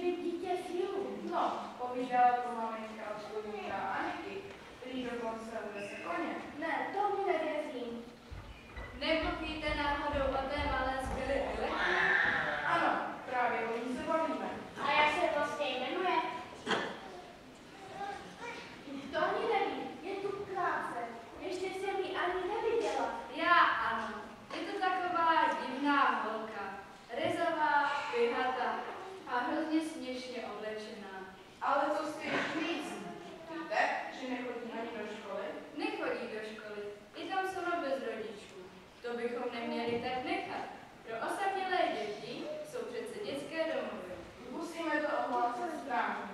být dítě sílu. No, povídala to maminka od kudníka Aniky, který dokonce unese koně. Ne, to mi nevěřím. Nemluvíte náhodou o té malé zbyly Ano, právě o ní bychom neměli tak nechat. Pro osamělé děti jsou přece dětské domovy. Musíme to ohlásit stránku.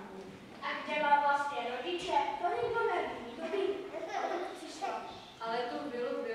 A kde má vlastně rodiče? To nikdo neví, to ví. Ale tu bylo vilu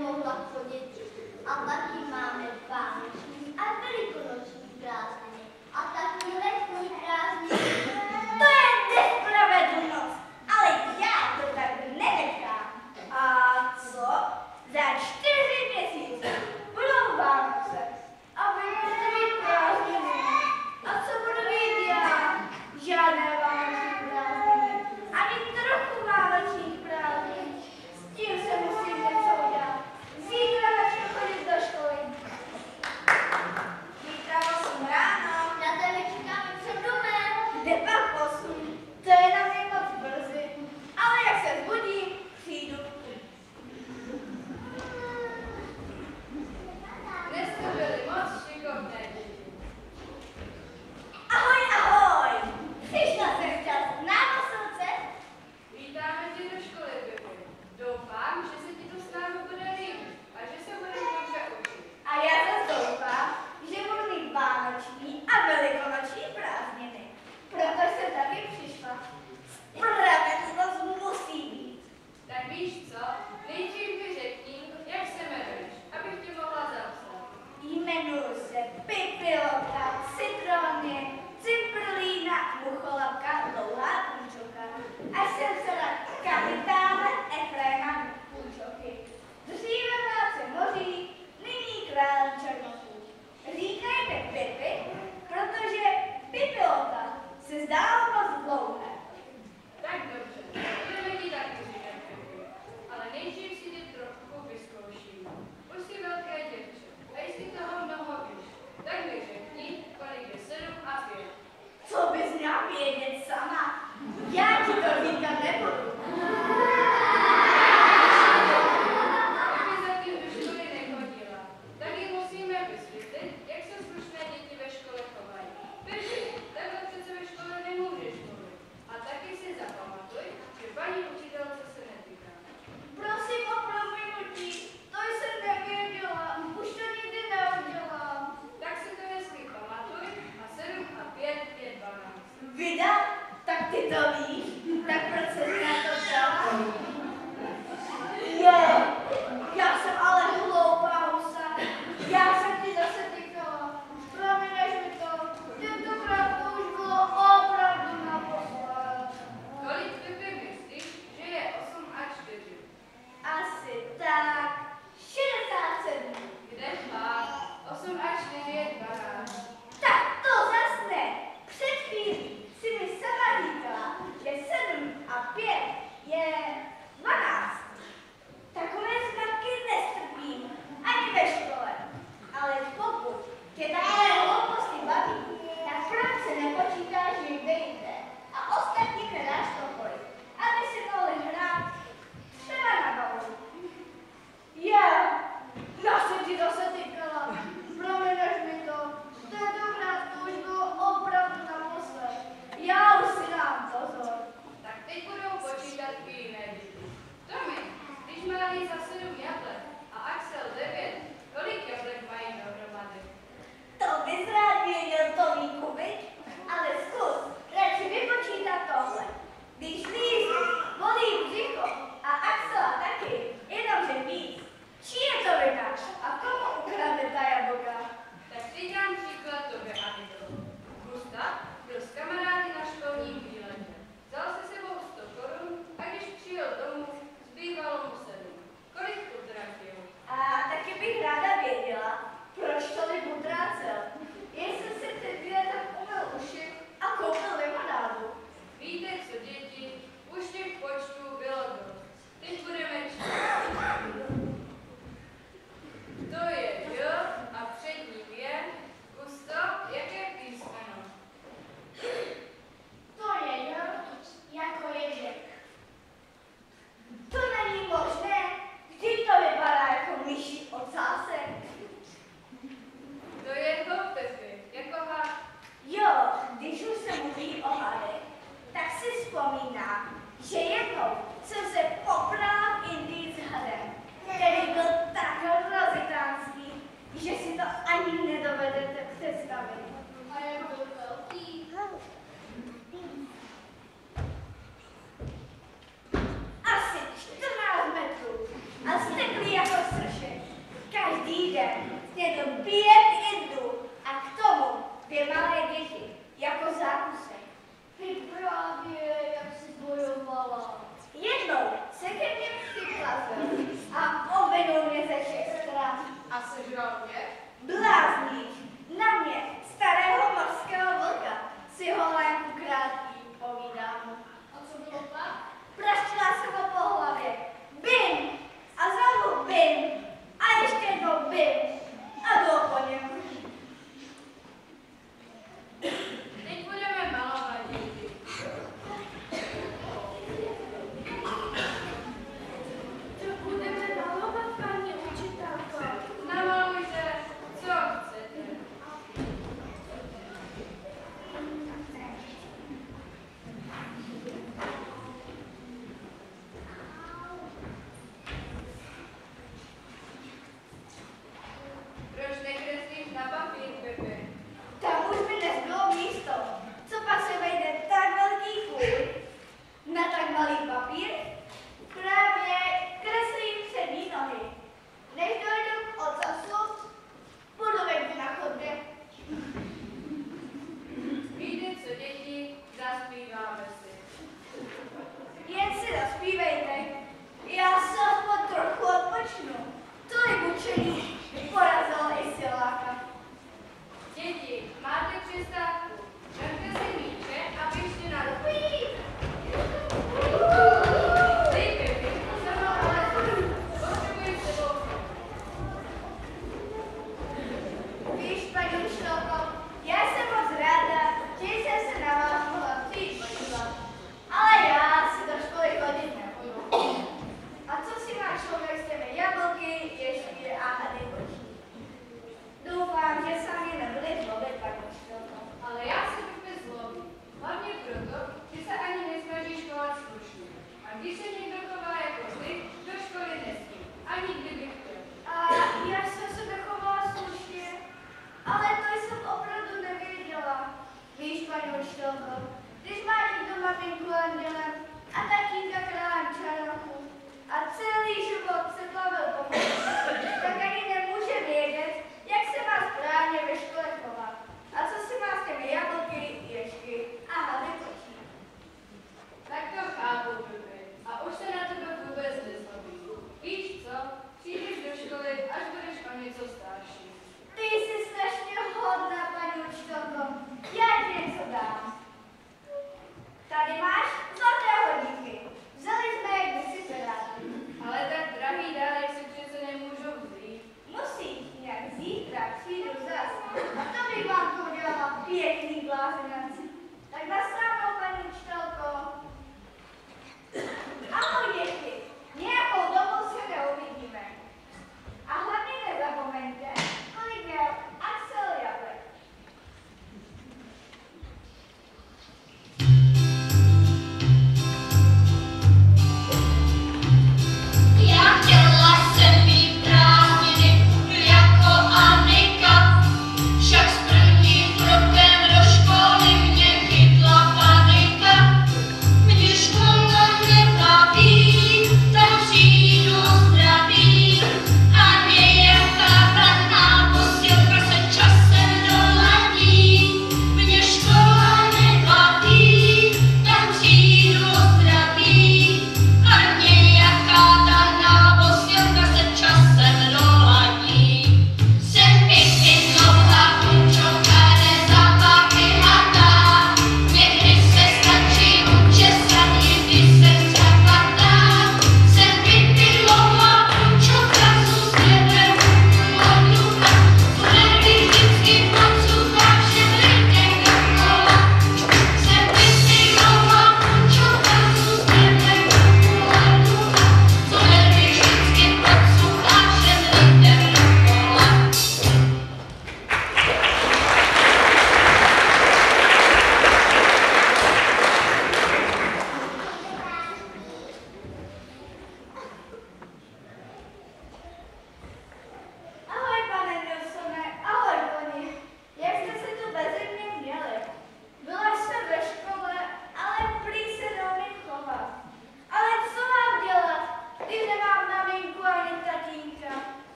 nemohla chodit. A pak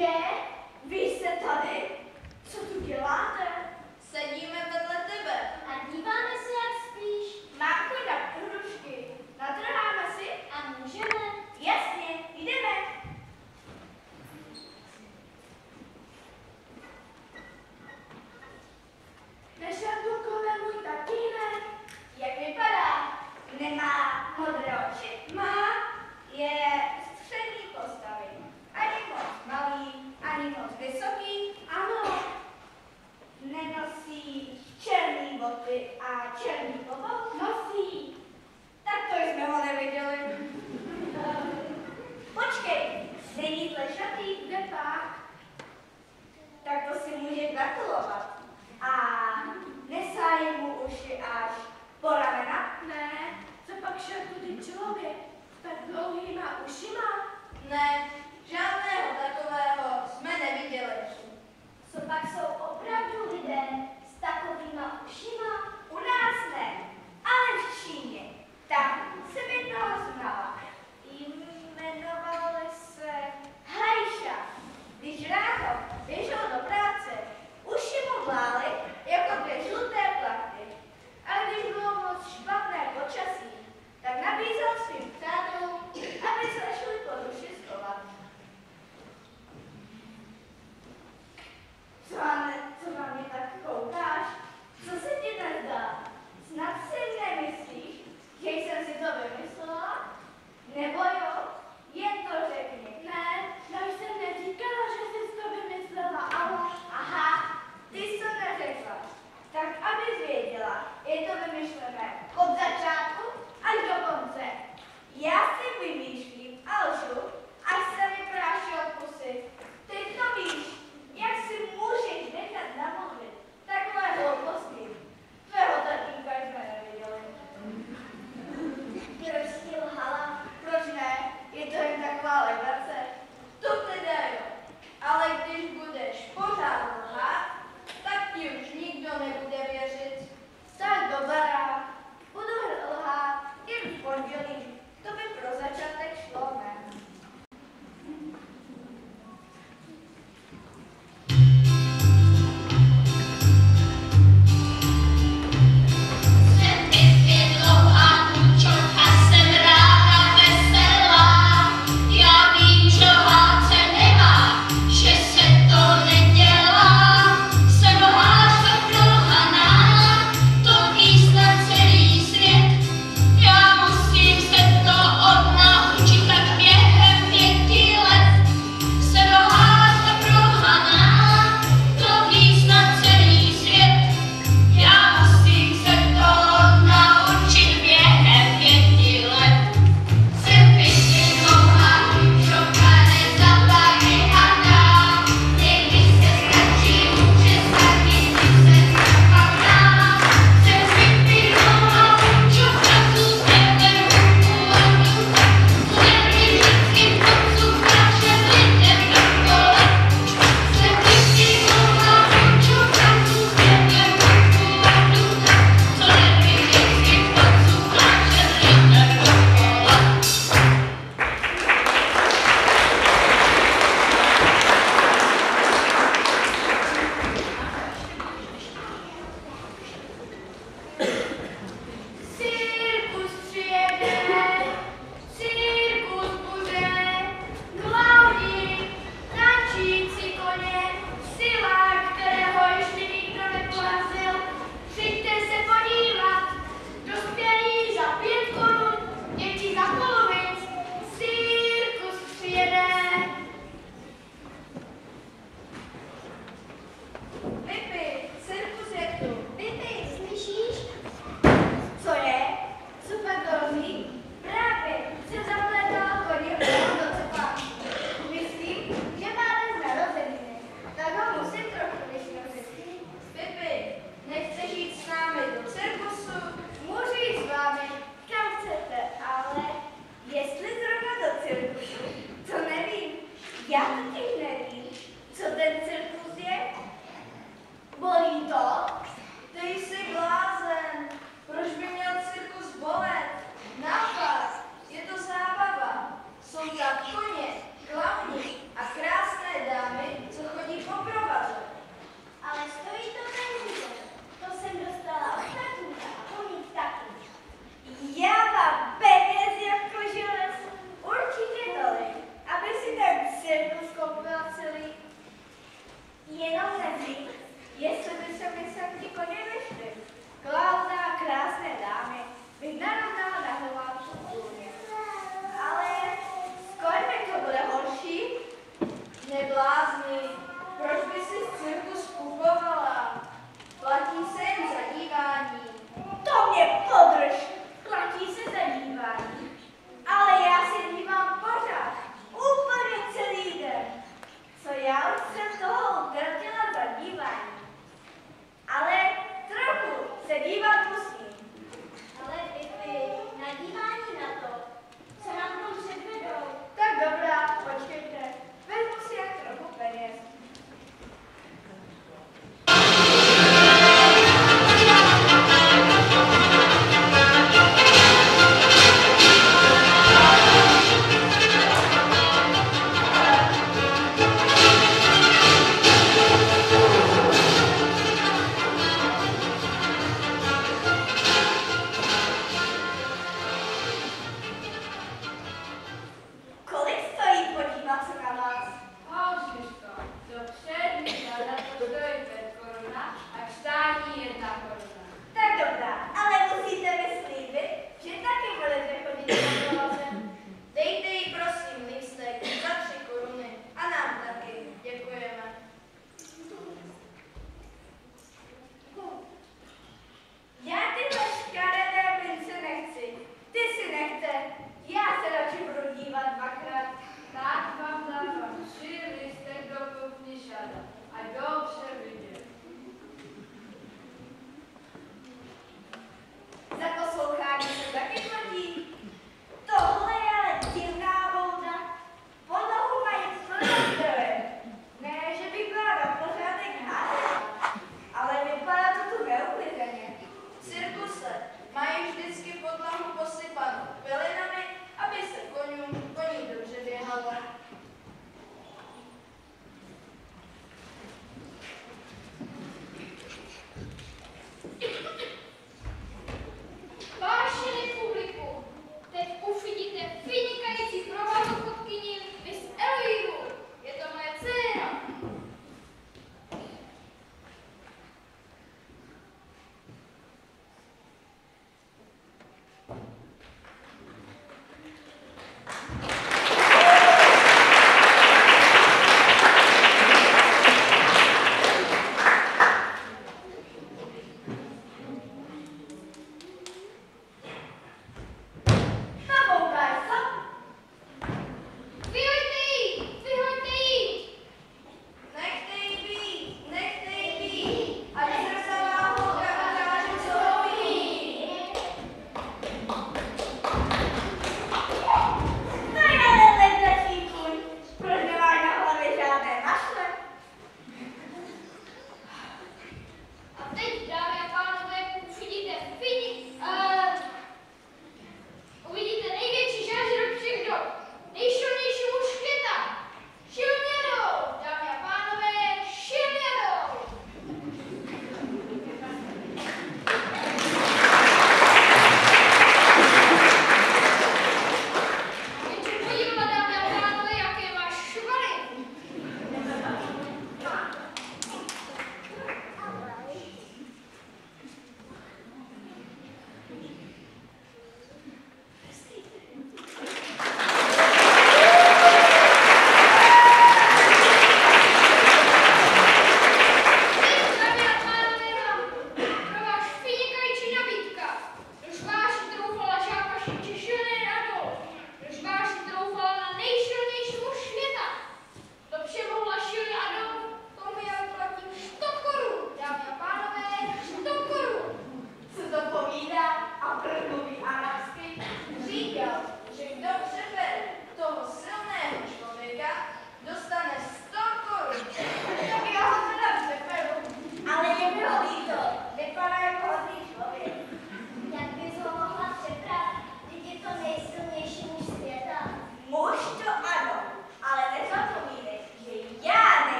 Yeah.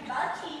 about you.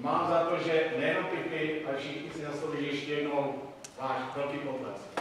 Mám za to, že nejenom ty, ale všichni si zaslouží ještě jednou váš velký potlesk.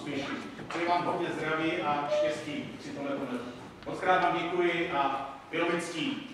úspěšní. Přeji vám hodně zdraví a štěstí při tomhle tomu. Moc krát vám děkuji a bylo mi ctí.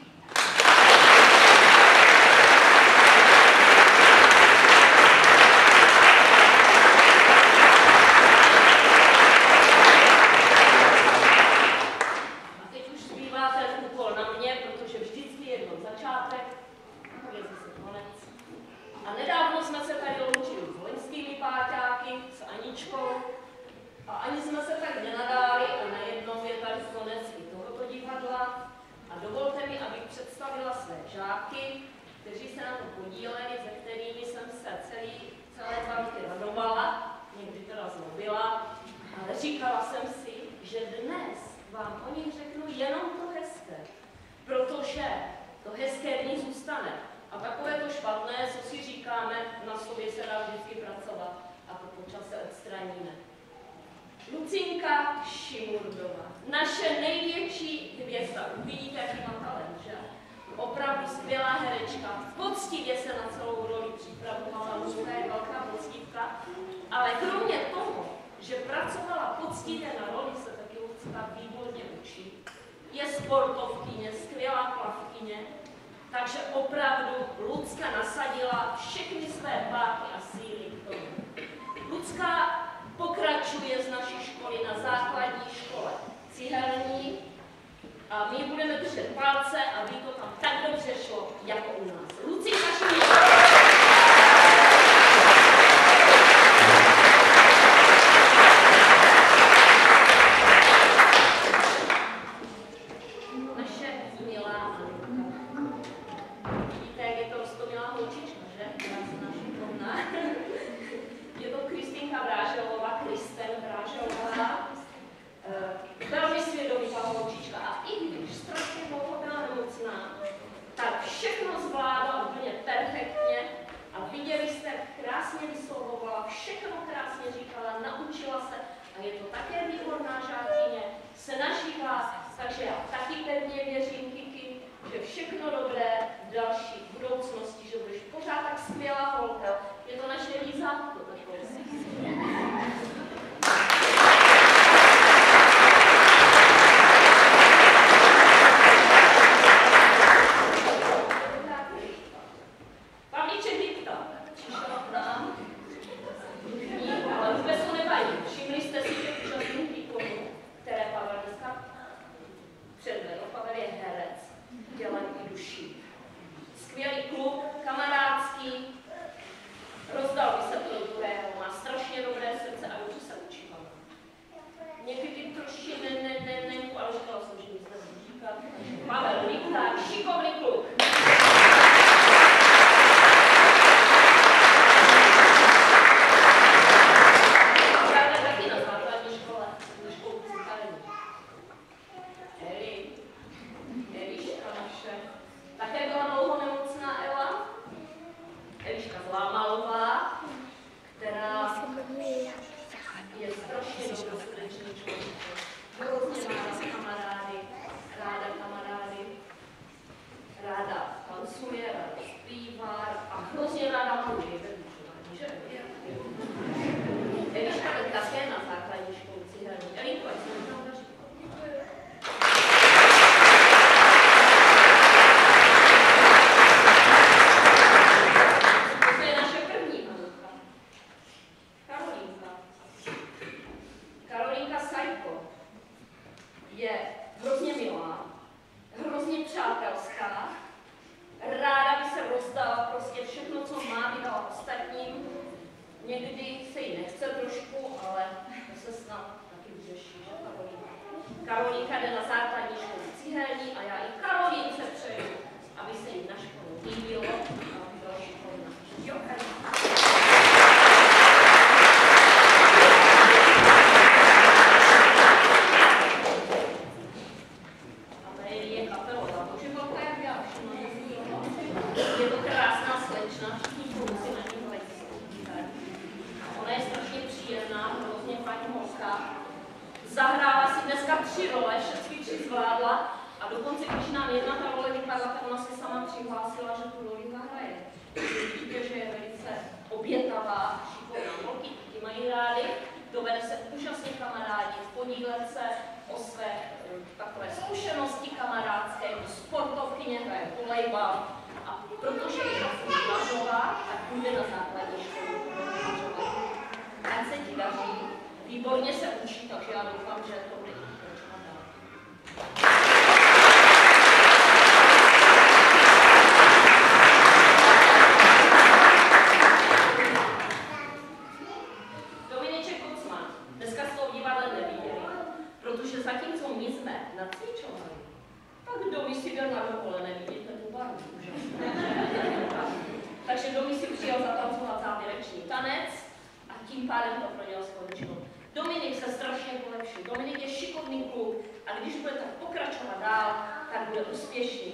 a když bude tak pokračovat dál, tak bude úspěšný.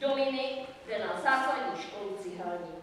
Dominik jde na základní školu Cihelník.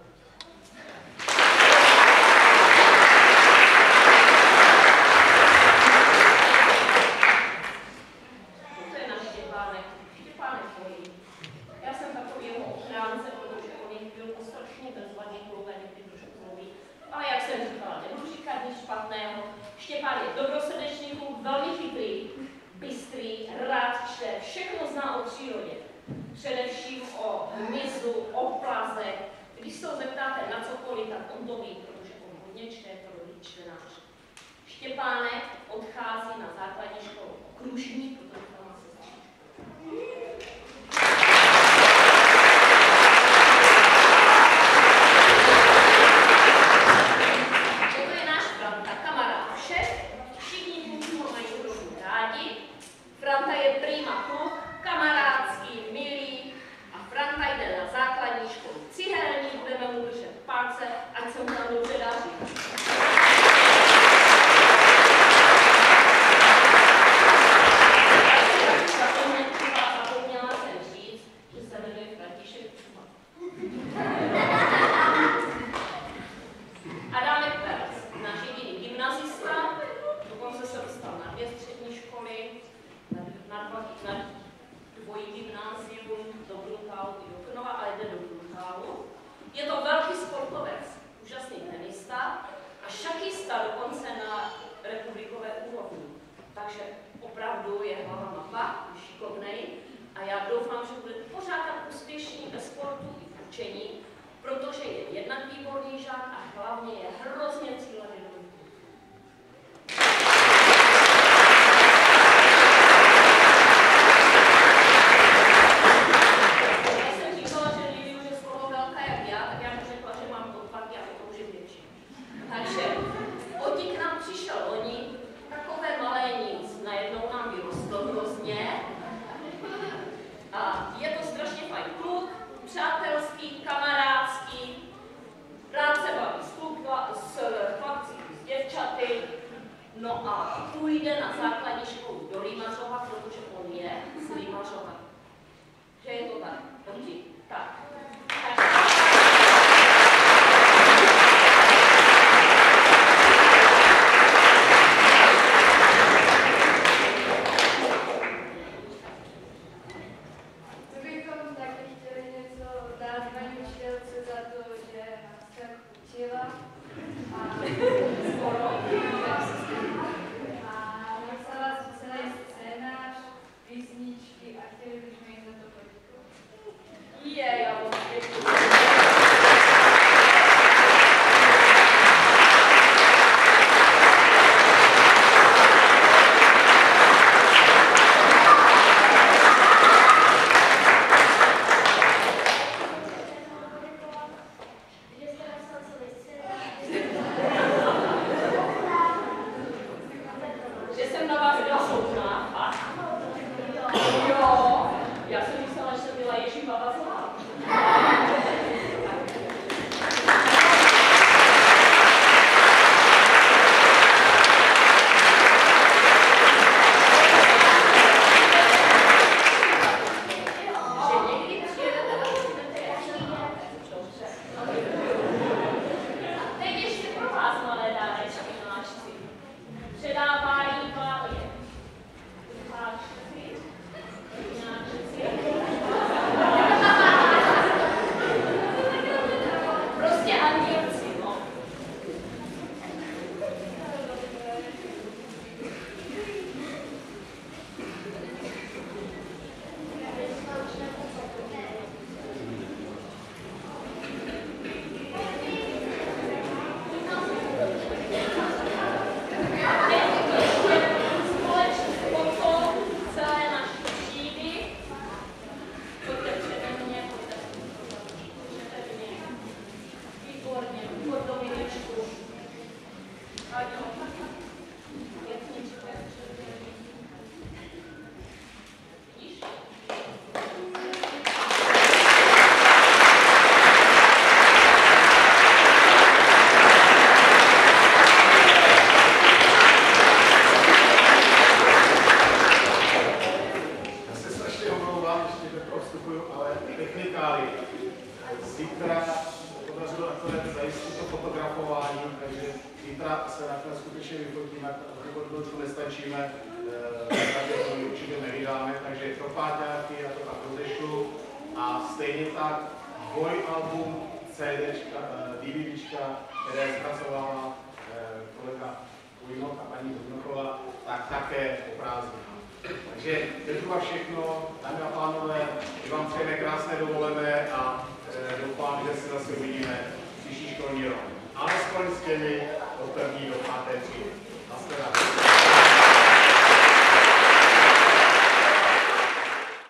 すごい。